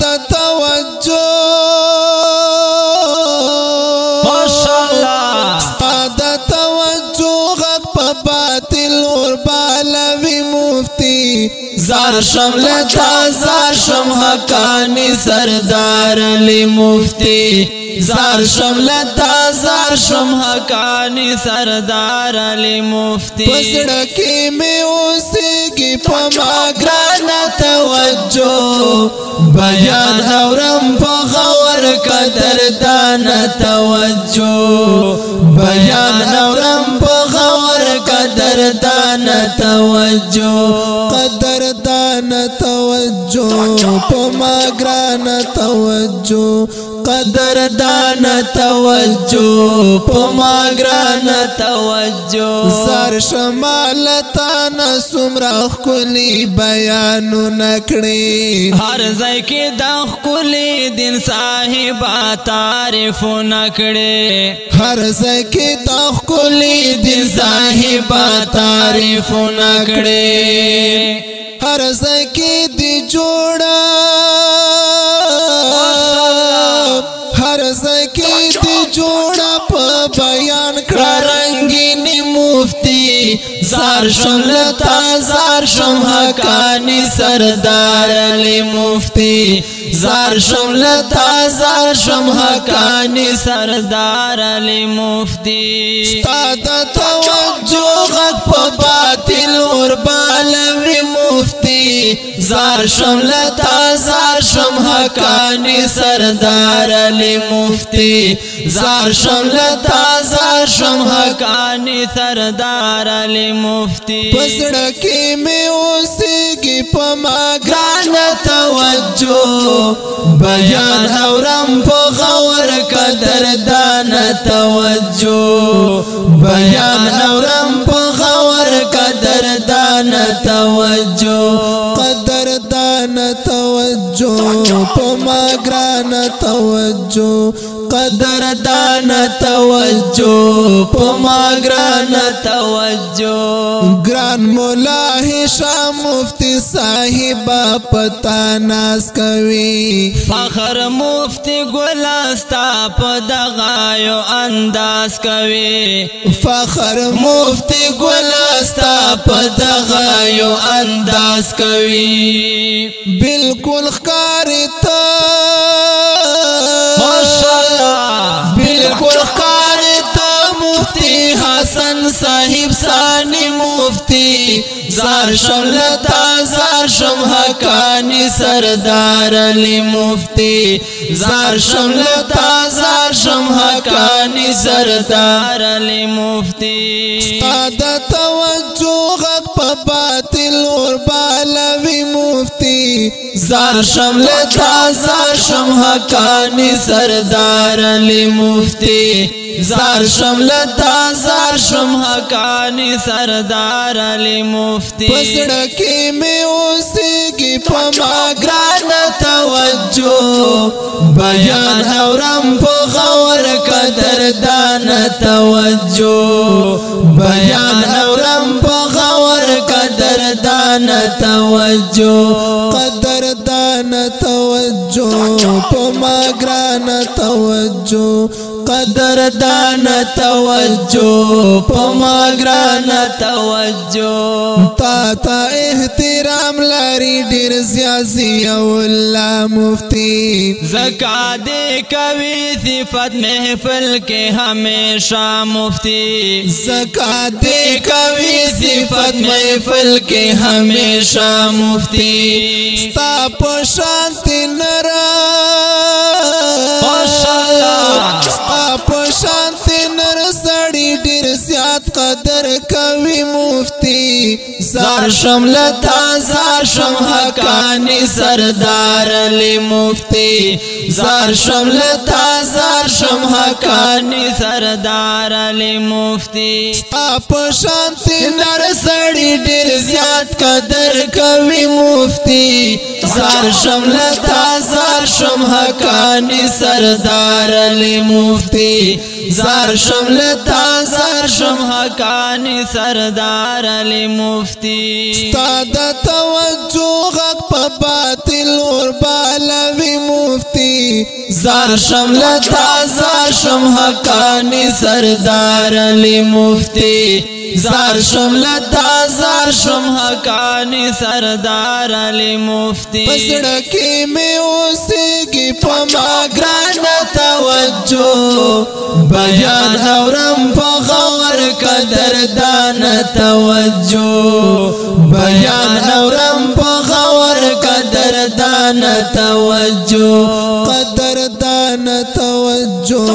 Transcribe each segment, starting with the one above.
د توجه زار شمل تا زار شم حقانی سردار علی مفتی زار شمل تا زار شم حقانی سردار علی مفتی پسڑ کی می اوسی کی پما گرانا توجہ بیان اورم په غور قدر دان توجہ بیان قدر دان توجه قدر دان توجه پما گران توجه قدر دان توجه پما ګران توجه سر شمال تان سمرا خلی بیان نکړي هر ځای کې د خلی دین صاحب تعریف نکړي هر ځای کې د خلی دین صاحب تعریف نکړي هر ځای کې دی جوړ سار شم لتا سار شم حقانی سردار علی مفتی زار شم لتا زار شم حقانی سردار علی مفتی ستا دا توجو غد پا باطل وربال امری مفتی زار شم لتا زار شم حقانی سردار علی مفتی زار شم لتا زار شم حقانی سردار علی مفتی پسڑکی میں اسی گی پا ما گانا توجو بیان اورم په غور قدر دان توجه بیان اورم په غور قدر دان توجه قدر دان توجه په ما ګران توجه قدر دان توجه په ما ګران توجه ګران مولا هشام مفتی صاحب پتا ناس کوي فخر مفتی ګلاستا په دغه یو انداز کوي فخر مفتی ګلاستا په دغه یو انداز کوي بالکل خاري ته ماشاءالله بالکل خاري ته مفتی حسن صاحب سانی زار شم لتا زار شم حقانی سردار علی مفتی زار شم لتا زار شم حقانی سردار علی مفتی ستا د توجه سردار شمل تازا شم حقانی سردار علی مفتی زار شمل تازا شم حقانی سردار علی مفتی پسڑکی میں اسی کی پما گران توجہ بیان اورم پو غور قدر دان توجہ بیان اورم پو غور قدر دان توجہ په ما ګران توجه قدر دان توجه پما ګران توجه تا تا احترام لري ډیر سیاسي او الله مفتی زکا دې کوي صفات محفل کې هميشه مفتی زکا دې کوي صفات محفل کې هميشه مفتی ستا په شانتي نرا ماشاءالله په شانت نر سړی ډیر زیات قدر کوي مفتی زار شمل تازه شم حقانی سردار علی مفتی زار شمل تازه شم حقانی سردار علی مفتی په شانت نر سړی ډیر زیات قدر کوي مفتی زار شمل تازه حقانی سردار علی مفتی زار شم لتا زار شم حقانی سردار علی مفتی استاد توجه غق په باطل اور بالوی مفتی زار شم لتا زار شم حقانی سردار علی مفتی زار شم لتا زار شم حقانی سردار علی مفتی پسڑکی میں اوسی کی پما گران توجو بیان اورم پا غور قدر دان توجو بیان اورم پا غور قدر دان توجو قدر دان توجو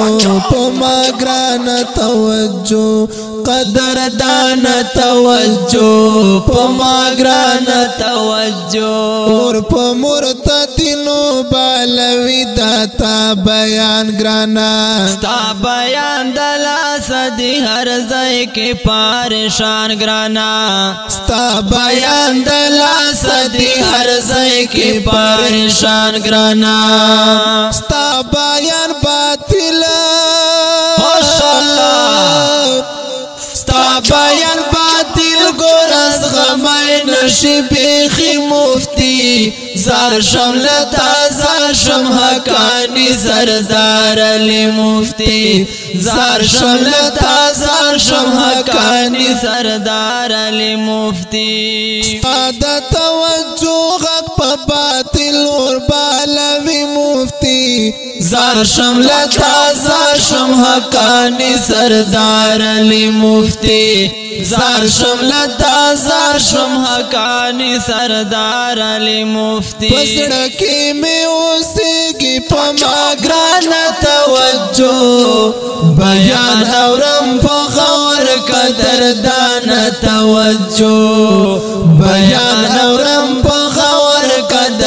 پما گران توجو قدر دان توجه پما گران توجه اور په مرتدینو بالوی داتا بیان گرانا ستا بیان دلا سدی هر ځای کې پارشان گرانا ستا بیان دلا سدی هر ځای کې پارشان گرانا ستا بیان شبیخ مفتی زار شم لتا زار شم حکانی زردار علی مفتی زار شم لتا زار شم حکانی زردار علی مفتی سپادت توجه غق پا باطل اور بالوی مفتی زار شم لتا زار شم حقانی سردار علی مفتی زار شم لتا زار شم حقانی سردار علی مفتی پسڑکی میں اسی کی پما گران توجہ بیان اورم غور قدر دان توجہ بیان اورم پا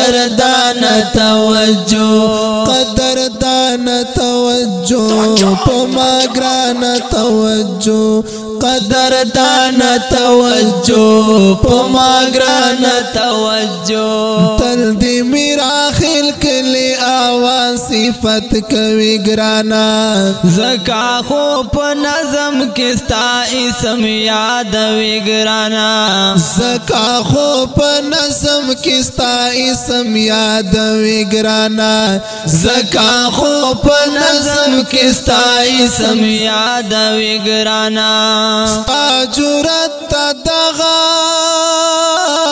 قدر دان توجو قدر دان توجو پو ما گران توجو قدر دان توجه پما گران توجه تل دی میرا خلق لی آوان صفت کوي گرانا زکا خو په نظم کستا اسم یاد وی گرانا زکا خو په نظم کستا اسم یاد وی گرانا زکا خو په نظم کستا اسم یاد وی گرانا ستا جرأت دغه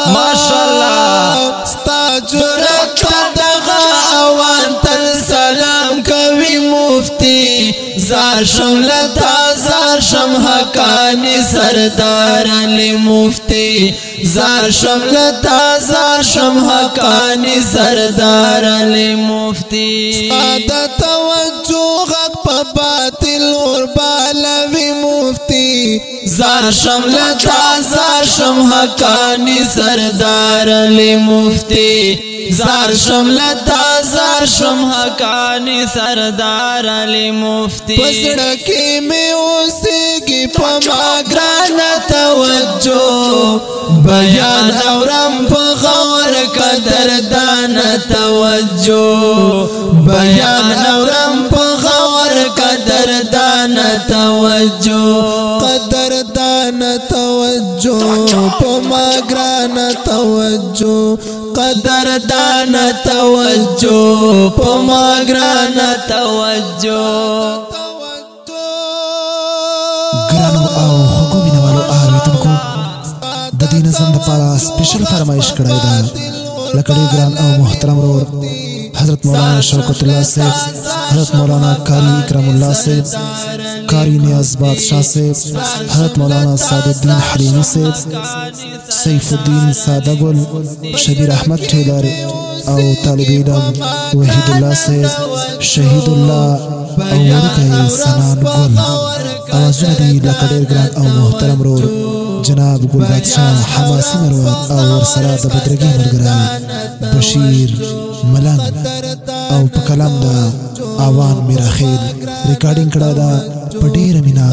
ماشاءالله ستا جرأت دغه اوان تل سلام کوي مفتی زاشم لتا زاشم حقانی سردار علی مفتی زاشم لتا زاشم حقانی سردار علی مفتی ستا توجه غق په گلزار شم لتا زار شم حقانی سردار علی مفتی زار شم لتا زار شم حقانی سردار علی مفتی پسڑکی میں اسی کی پما گرانا توجہ بیان اورم پغور قدر دانا توجہ بیان اورم پغور پر قدر دان توجه قدر دان توجه پما گران توجه قدر دان توجه پما گران توجه د دې نظم لپاره سپیشل فرمایش کړای دا لکه ډیر ګران او محترم ورور حضرت مولانا شوکت اللہ سے حضرت مولانا کاری اکرم اللہ سے کاری نیاز بادشاہ سے حضرت مولانا سعد الدین حلیمی سے سیف الدین سادہ گل شبیر احمد ٹھیدار او طالب ایدم وحید اللہ سے شہید اللہ او ورکہ سنان گل آوازو ندی لکڑیر گران او محترم رور جناب ګل بادشاہ حماسي مروت او ورسره د بدرګي مرګرای بشیر ملنګ او په کلام دا اوان میرا خیل ریکارډینګ کړه دا په ډیره مینا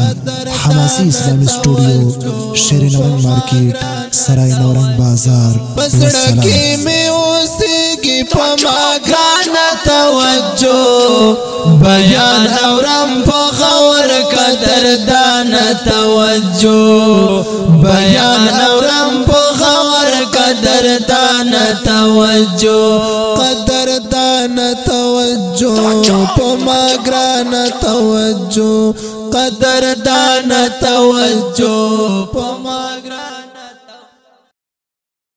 حماسي اسلامي سټوډیو شیر نورنګ مارکیټ سرای نورنګ بازار پسړکې مې اوسېږي په ما غانا توجه بیان اورم په خور قدر دان توجه بیان اورم په خور قدر دان توجه قدر توجه پما گران توجه قدر دان توجه پما